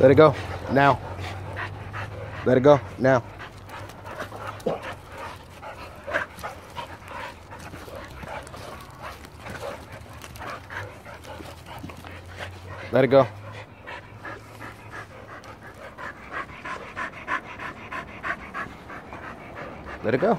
Let it go. Now. Let it go. Now. Let it go. Let it go.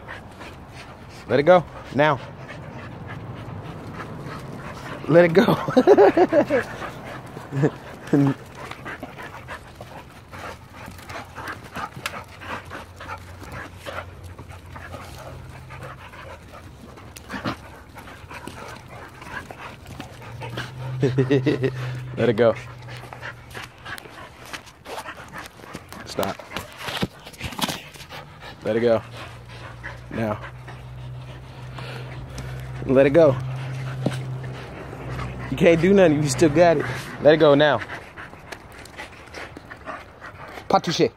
Let it go. Now. Let it go. Let it go. Stop. Let it go. Now. Let it go. You can't do nothing. You still got it. Let it go now. Pas touché.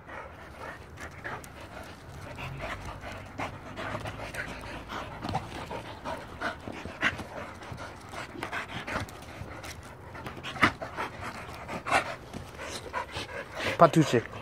Pas touché.